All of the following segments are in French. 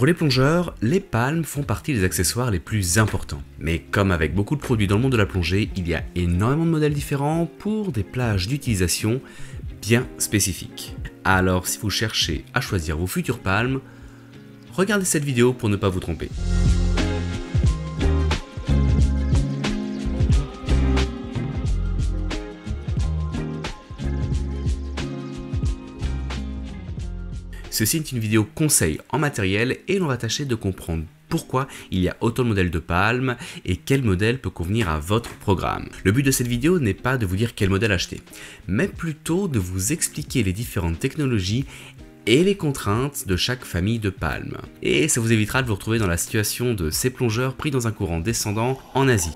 Pour les plongeurs, les palmes font partie des accessoires les plus importants. Mais comme avec beaucoup de produits dans le monde de la plongée, il y a énormément de modèles différents pour des plages d'utilisation bien spécifiques. Alors si vous cherchez à choisir vos futures palmes, regardez cette vidéo pour ne pas vous tromper. Ceci est une vidéo conseil en matériel et l'on va tâcher de comprendre pourquoi il y a autant de modèles de palmes et quel modèle peut convenir à votre programme. Le but de cette vidéo n'est pas de vous dire quel modèle acheter, mais plutôt de vous expliquer les différentes technologies et les contraintes de chaque famille de palmes. Et ça vous évitera de vous retrouver dans la situation de ces plongeurs pris dans un courant descendant en Asie.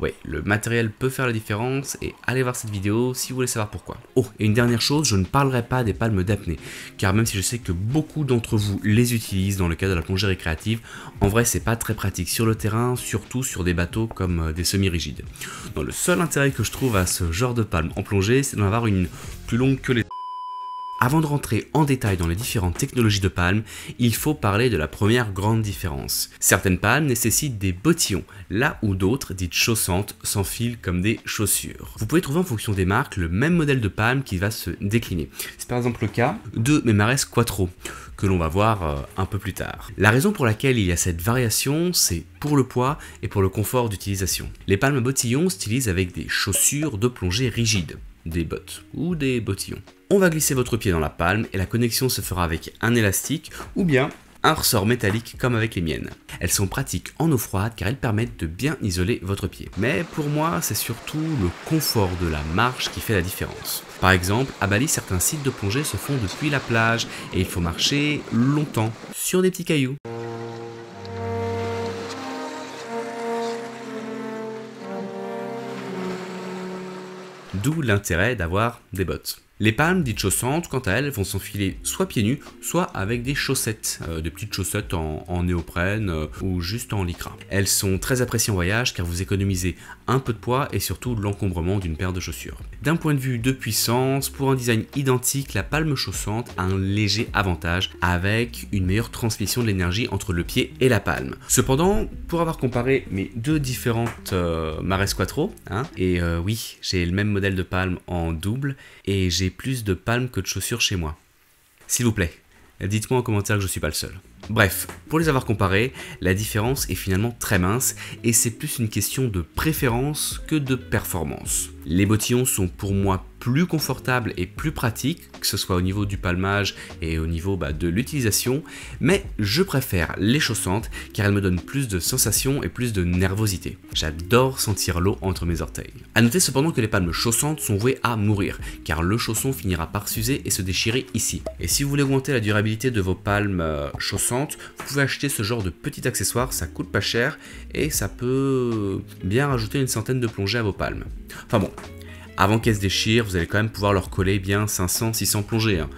Ouais, le matériel peut faire la différence et allez voir cette vidéo si vous voulez savoir pourquoi. Oh, et une dernière chose, je ne parlerai pas des palmes d'apnée, car même si je sais que beaucoup d'entre vous les utilisent dans le cadre de la plongée récréative, en vrai c'est pas très pratique sur le terrain, surtout sur des bateaux comme euh, des semi-rigides. le seul intérêt que je trouve à ce genre de palme en plongée, c'est d'en avoir une plus longue que les avant de rentrer en détail dans les différentes technologies de palmes, il faut parler de la première grande différence. Certaines palmes nécessitent des bottillons, là où d'autres, dites chaussantes, s'enfilent comme des chaussures. Vous pouvez trouver en fonction des marques le même modèle de palme qui va se décliner. C'est par exemple le cas de Memares Quattro, que l'on va voir euh, un peu plus tard. La raison pour laquelle il y a cette variation, c'est pour le poids et pour le confort d'utilisation. Les palmes à bottillons s'utilisent avec des chaussures de plongée rigides des bottes ou des bottillons. On va glisser votre pied dans la palme et la connexion se fera avec un élastique ou bien un ressort métallique comme avec les miennes. Elles sont pratiques en eau froide car elles permettent de bien isoler votre pied. Mais pour moi, c'est surtout le confort de la marche qui fait la différence. Par exemple, à Bali, certains sites de plongée se font depuis la plage et il faut marcher longtemps sur des petits cailloux. D'où l'intérêt d'avoir des bottes. Les palmes dites chaussantes, quant à elles, vont s'enfiler soit pieds nus, soit avec des chaussettes, euh, des petites chaussettes en, néoprène euh, ou juste en lycra. Elles sont très appréciées en voyage car vous économisez un peu de poids et surtout l'encombrement d'une paire de chaussures. D'un point de vue de puissance, pour un design identique, la palme chaussante a un léger avantage avec une meilleure transmission de l'énergie entre le pied et la palme. Cependant, pour avoir comparé mes deux différentes euh, Mares Quattro, hein, et euh, oui, j'ai le même modèle de palme en double et j'ai plus de palmes que de chaussures chez moi. S'il vous plaît, dites-moi en commentaire que je suis pas le seul. Bref, pour les avoir comparés, la différence est finalement très mince et c'est plus une question de préférence que de performance. Les bottillons sont pour moi plus confortables et plus pratiques, que ce soit au niveau du palmage et au niveau bah, de l'utilisation, mais je préfère les chaussantes car elles me donnent plus de sensations et plus de nervosité. J'adore sentir l'eau entre mes orteils. A noter cependant que les palmes chaussantes sont vouées à mourir, car le chausson finira par s'user et se déchirer ici. Et si vous voulez augmenter la durabilité de vos palmes euh, chaussantes, vous pouvez acheter ce genre de petit accessoire, ça coûte pas cher et ça peut bien rajouter une centaine de plongées à vos palmes. Enfin bon, avant qu'elles se déchirent, vous allez quand même pouvoir leur coller bien 500-600 plongées. Hein.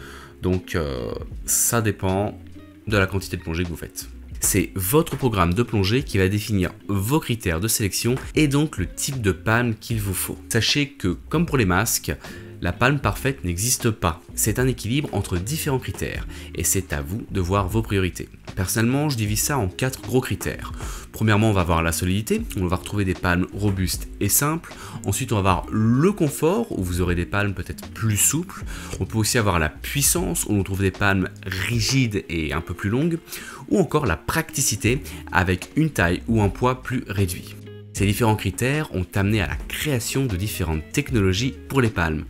Donc euh, ça dépend de la quantité de plongée que vous faites. C'est votre programme de plongée qui va définir vos critères de sélection et donc le type de palme qu'il vous faut. Sachez que comme pour les masques, la palme parfaite n'existe pas. C'est un équilibre entre différents critères et c'est à vous de voir vos priorités. Personnellement, je divise ça en quatre gros critères. Premièrement, on va voir la solidité, on va retrouver des palmes robustes et simples. Ensuite, on va voir le confort, où vous aurez des palmes peut-être plus souples. On peut aussi avoir la puissance, où on trouve des palmes rigides et un peu plus longues. Ou encore la praticité, avec une taille ou un poids plus réduit. Ces différents critères ont amené à la création de différentes technologies pour les palmes.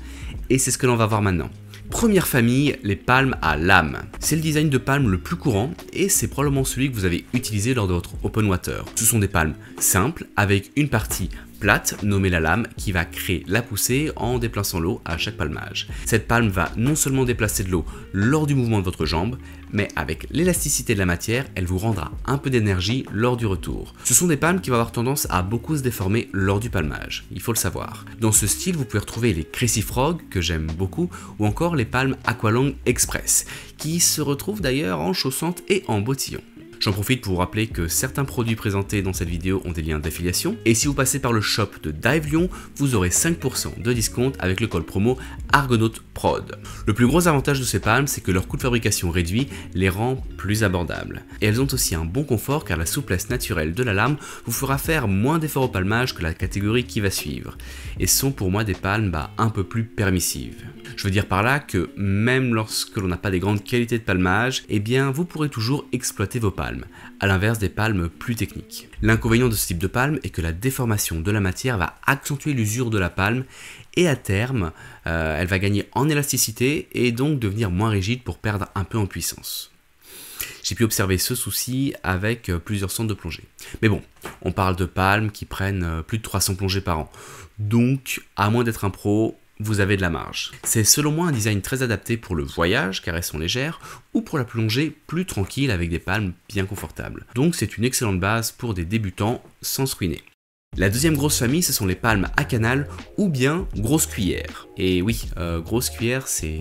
Et c'est ce que l'on va voir maintenant. Première famille, les palmes à lame. C'est le design de palme le plus courant et c'est probablement celui que vous avez utilisé lors de votre open water. Ce sont des palmes simples avec une partie plate nommée la lame qui va créer la poussée en déplaçant l'eau à chaque palmage. Cette palme va non seulement déplacer de l'eau lors du mouvement de votre jambe, mais avec l'élasticité de la matière, elle vous rendra un peu d'énergie lors du retour. Ce sont des palmes qui vont avoir tendance à beaucoup se déformer lors du palmage, il faut le savoir. Dans ce style, vous pouvez retrouver les Crazy Frog, que j'aime beaucoup, ou encore les palmes Aqualong Express, qui se retrouvent d'ailleurs en chaussantes et en bottillon. J'en profite pour vous rappeler que certains produits présentés dans cette vidéo ont des liens d'affiliation, et si vous passez par le shop de Dive Lyon, vous aurez 5% de discount avec le code promo ArgonautProd. Le plus gros avantage de ces palmes, c'est que leur coût de fabrication réduit les rend plus abordables. Et elles ont aussi un bon confort car la souplesse naturelle de la lame vous fera faire moins d'efforts au palmage que la catégorie qui va suivre, et sont pour moi des palmes bah, un peu plus permissives. Je veux dire par là que même lorsque l'on n'a pas des grandes qualités de palmage, eh bien vous pourrez toujours exploiter vos palmes, à l'inverse des palmes plus techniques. L'inconvénient de ce type de palme est que la déformation de la matière va accentuer l'usure de la palme et à terme, euh, elle va gagner en élasticité et donc devenir moins rigide pour perdre un peu en puissance. J'ai pu observer ce souci avec euh, plusieurs centres de plongée. Mais bon, on parle de palmes qui prennent euh, plus de 300 plongées par an. Donc, à moins d'être un pro, vous avez de la marge. C'est selon moi un design très adapté pour le voyage, car elles sont légères, ou pour la plongée plus tranquille avec des palmes bien confortables. Donc c'est une excellente base pour des débutants sans se ruiner. La deuxième grosse famille, ce sont les palmes à canal ou bien grosse cuillère. Et oui, euh, grosse cuillère, c'est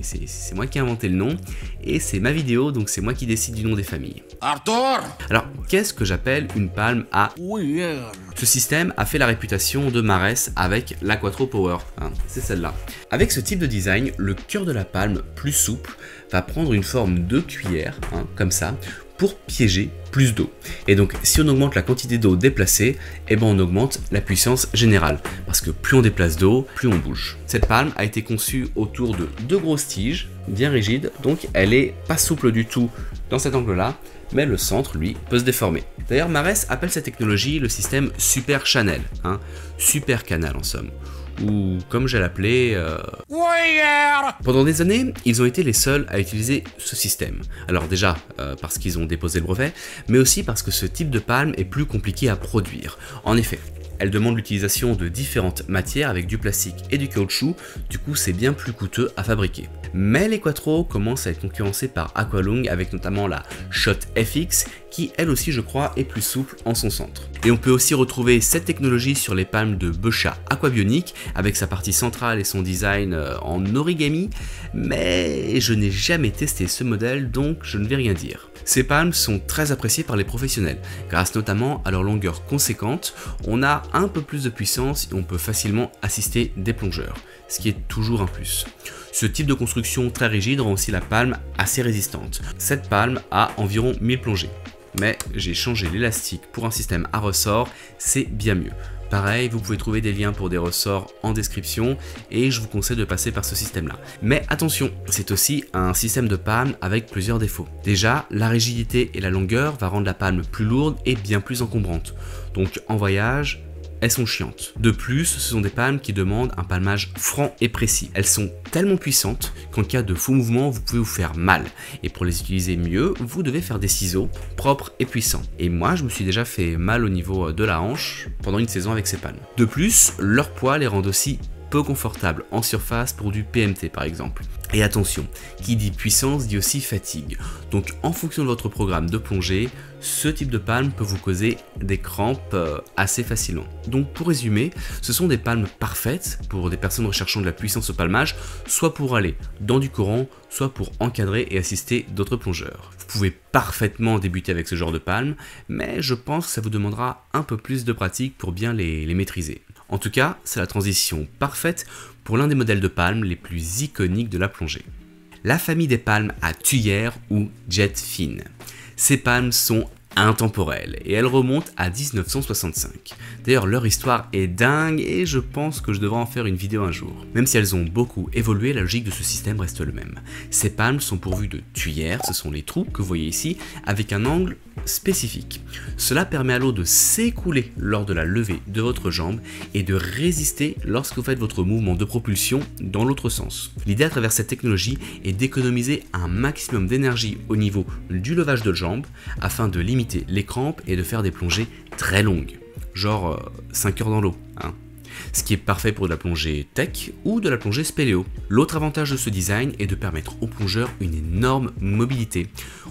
moi qui ai inventé le nom, et c'est ma vidéo, donc c'est moi qui décide du nom des familles. Arthur? Alors, qu'est-ce que j'appelle une palme à cuillère Ce système a fait la réputation de Mares avec l'Aquatro Power, hein, c'est celle-là. Avec ce type de design, le cœur de la palme, plus souple, va prendre une forme de cuillère, hein, comme ça, pour piéger plus d'eau. Et donc si on augmente la quantité d'eau déplacée, eh ben on augmente la puissance générale. Parce que plus on déplace d'eau, plus on bouge. Cette palme a été conçue autour de deux grosses tiges, bien rigides, donc elle est pas souple du tout dans cet angle-là, mais le centre, lui, peut se déformer. D'ailleurs, Mares appelle cette technologie le système Super Channel, hein, Super Canal en somme ou comme j'ai l'appelé... Euh... Pendant des années, ils ont été les seuls à utiliser ce système. Alors déjà, euh, parce qu'ils ont déposé le brevet, mais aussi parce que ce type de palme est plus compliqué à produire. En effet, elle demande l'utilisation de différentes matières avec du plastique et du caoutchouc, du coup c'est bien plus coûteux à fabriquer. Mais les Quattro commencent à être concurrencés par Aqualung avec notamment la Shot FX qui elle aussi je crois est plus souple en son centre. Et on peut aussi retrouver cette technologie sur les palmes de Becha Aquabionic avec sa partie centrale et son design euh, en origami, mais je n'ai jamais testé ce modèle donc je ne vais rien dire. Ces palmes sont très appréciées par les professionnels, grâce notamment à leur longueur conséquente, on a un peu plus de puissance et on peut facilement assister des plongeurs, ce qui est toujours un plus. Ce type de construction très rigide rend aussi la palme assez résistante. Cette palme a environ 1000 plongées. Mais j'ai changé l'élastique pour un système à ressort, c'est bien mieux. Pareil, vous pouvez trouver des liens pour des ressorts en description et je vous conseille de passer par ce système-là. Mais attention, c'est aussi un système de palme avec plusieurs défauts. Déjà, la rigidité et la longueur va rendre la palme plus lourde et bien plus encombrante. Donc en voyage, elles sont chiantes. De plus, ce sont des palmes qui demandent un palmage franc et précis. Elles sont tellement puissantes qu'en cas de faux mouvement, vous pouvez vous faire mal. Et pour les utiliser mieux, vous devez faire des ciseaux propres et puissants. Et moi, je me suis déjà fait mal au niveau de la hanche pendant une saison avec ces palmes. De plus, leur poids les rend aussi peu confortables en surface pour du PMT par exemple. Et attention, qui dit puissance dit aussi fatigue. Donc en fonction de votre programme de plongée, ce type de palme peut vous causer des crampes euh, assez facilement. Donc pour résumer, ce sont des palmes parfaites pour des personnes recherchant de la puissance au palmage, soit pour aller dans du courant, soit pour encadrer et assister d'autres plongeurs. Vous pouvez parfaitement débuter avec ce genre de palme, mais je pense que ça vous demandera un peu plus de pratique pour bien les, les maîtriser. En tout cas, c'est la transition parfaite pour l'un des modèles de palmes les plus iconiques de la plongée. La famille des palmes à tuyère ou jet fine. Ces palmes sont intemporelles et elles remontent à 1965. D'ailleurs leur histoire est dingue et je pense que je devrais en faire une vidéo un jour. Même si elles ont beaucoup évolué, la logique de ce système reste le même. Ces palmes sont pourvues de tuyères, ce sont les trous que vous voyez ici, avec un angle spécifique. Cela permet à l'eau de s'écouler lors de la levée de votre jambe et de résister lorsque vous faites votre mouvement de propulsion dans l'autre sens. L'idée à travers cette technologie est d'économiser un maximum d'énergie au niveau du levage de jambe afin de limiter les crampes et de faire des plongées très longues, genre 5 euh, heures dans l'eau. Hein. Ce qui est parfait pour de la plongée tech ou de la plongée spéléo. L'autre avantage de ce design est de permettre aux plongeurs une énorme mobilité.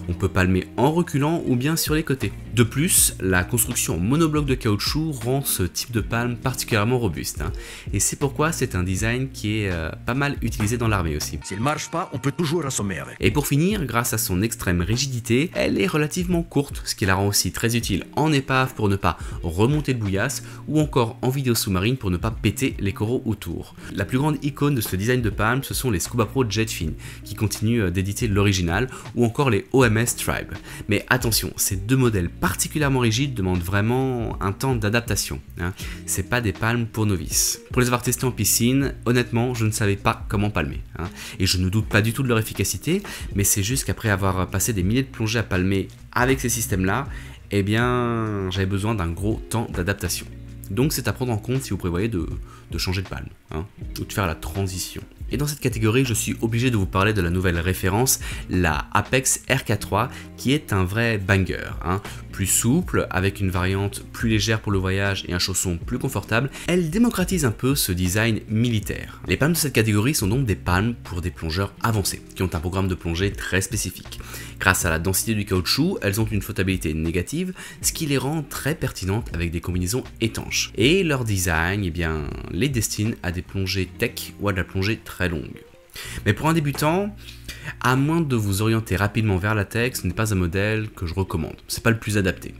On peut palmer en reculant ou bien sur les côtés. De plus, la construction en monobloc de caoutchouc rend ce type de palme particulièrement robuste. hein. Et c'est pourquoi c'est un design qui est euh, pas mal utilisé dans l'armée aussi. S'il marche pas, on peut toujours assommer avec. Et pour finir, grâce à son extrême rigidité, elle est relativement courte, ce qui la rend aussi très utile en épave pour ne pas remonter de bouillasse ou encore en vidéo sous-marine pour ne pas péter les coraux autour. La plus grande icône de ce design de palme, ce sont les Scuba Pro Jetfin, qui continuent euh, d'éditer l'original, ou encore les OMS Tribe. Mais attention, ces deux modèles particulièrement rigides demandent vraiment un temps d'adaptation. hein. C'est pas des palmes pour novices. Pour les avoir testés en piscine, honnêtement, je ne savais pas comment palmer. hein. Et je ne doute pas du tout de leur efficacité, mais c'est juste qu'après avoir passé des milliers de plongées à palmer avec ces systèmes-là, eh bien, j'avais besoin d'un gros temps d'adaptation. Donc c'est à prendre en compte si vous prévoyez de, changer de palme, hein, ou de faire la transition. Et dans cette catégorie, je suis obligé de vous parler de la nouvelle référence, la Apex RK3, qui est un vrai banger. hein. Plus souple, avec une variante plus légère pour le voyage et un chausson plus confortable, elle démocratise un peu ce design militaire. Les palmes de cette catégorie sont donc des palmes pour des plongeurs avancés, qui ont un programme de plongée très spécifique. Grâce à la densité du caoutchouc, elles ont une flottabilité négative, ce qui les rend très pertinentes avec des combinaisons étanches. Et leur design, eh bien, les destine à des plongées tech ou à de la plongée très longue. Mais pour un débutant, à moins de vous orienter rapidement vers la tech, ce n'est pas un modèle que je recommande. C'est pas le plus adapté.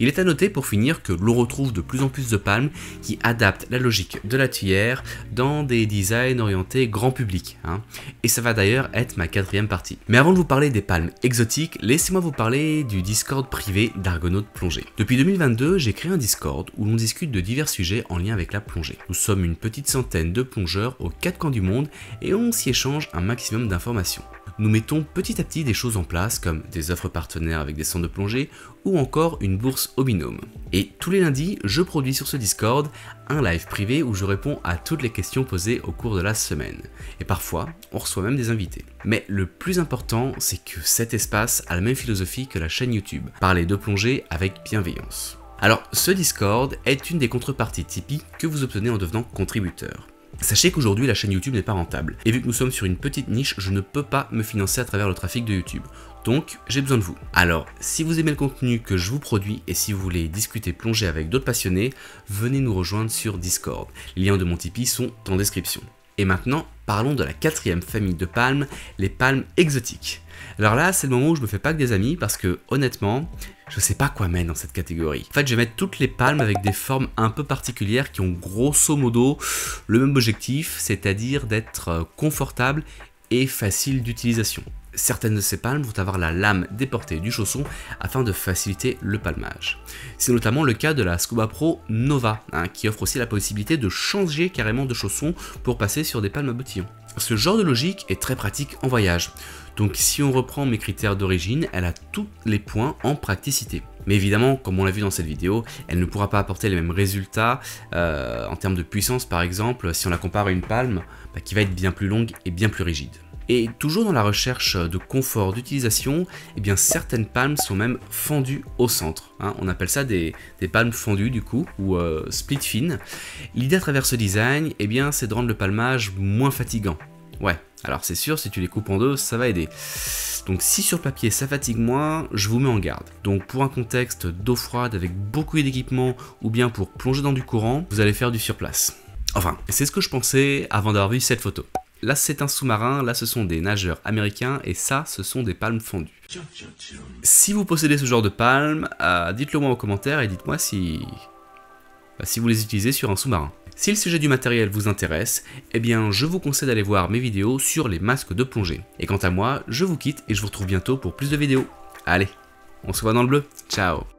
Il est à noter pour finir que l'on retrouve de plus en plus de palmes qui adaptent la logique de la tuyère dans des designs orientés grand public. hein. Et ça va d'ailleurs être ma quatrième partie. Mais avant de vous parler des palmes exotiques, laissez-moi vous parler du Discord privé d'Argonautes Plongée. Depuis 2022, j'ai créé un Discord où l'on discute de divers sujets en lien avec la plongée. Nous sommes une petite centaine de plongeurs aux quatre coins du monde et on s'y échange un maximum d'informations. Nous mettons petit à petit des choses en place comme des offres partenaires avec des centres de plongée ou encore une bourse au binôme. Et tous les lundis, je produis sur ce Discord un live privé où je réponds à toutes les questions posées au cours de la semaine. Et parfois, on reçoit même des invités. Mais le plus important, c'est que cet espace a la même philosophie que la chaîne YouTube, parler de plongée avec bienveillance. Alors, ce Discord est une des contreparties typiques que vous obtenez en devenant contributeur. Sachez qu'aujourd'hui la chaîne YouTube n'est pas rentable, et vu que nous sommes sur une petite niche, je ne peux pas me financer à travers le trafic de YouTube. Donc j'ai besoin de vous. Alors, si vous aimez le contenu que je vous produis et si vous voulez discuter plonger avec d'autres passionnés, venez nous rejoindre sur Discord. Les liens de mon Tipeee sont en description. Et maintenant, parlons de la quatrième famille de palmes, les palmes exotiques. Alors là, c'est le moment où je me fais pas que des amis parce que honnêtement, je sais pas quoi mettre dans cette catégorie. En fait, je vais mettre toutes les palmes avec des formes un peu particulières qui ont grosso modo le même objectif, c'est-à-dire d'être euh, confortables et faciles d'utilisation. Certaines de ces palmes vont avoir la lame déportée du chausson afin de faciliter le palmage. C'est notamment le cas de la Scuba Pro Nova, hein, qui offre aussi la possibilité de changer carrément de chausson pour passer sur des palmes à bottillon. Ce genre de logique est très pratique en voyage. Donc si on reprend mes critères d'origine, elle a tous les points en praticité. Mais évidemment, comme on l'a vu dans cette vidéo, elle ne pourra pas apporter les mêmes résultats euh, en termes de puissance par exemple si on la compare à une palme bah, qui va être bien plus longue et bien plus rigide. Et toujours dans la recherche de confort d'utilisation, eh bien certaines palmes sont même fendues au centre. hein. On appelle ça des, palmes fendues du coup, ou euh, split fin. L'idée à travers ce design, eh bien, c'est de rendre le palmage moins fatigant. Ouais, alors c'est sûr, si tu les coupes en deux, ça va aider. Donc si sur papier ça fatigue moins, je vous mets en garde. Donc pour un contexte d'eau froide avec beaucoup d'équipements, ou bien pour plonger dans du courant, vous allez faire du surplace. Enfin, c'est ce que je pensais avant d'avoir vu cette photo. Là c'est un sous-marin, là ce sont des nageurs américains, et ça ce sont des palmes fondues. Si vous possédez ce genre de palmes, euh, dites-le moi en commentaire et dites-moi si... bah, si vous les utilisez sur un sous-marin. Si le sujet du matériel vous intéresse, eh bien je vous conseille d'aller voir mes vidéos sur les masques de plongée. Et quant à moi, je vous quitte et je vous retrouve bientôt pour plus de vidéos. Allez, on se voit dans le bleu. Ciao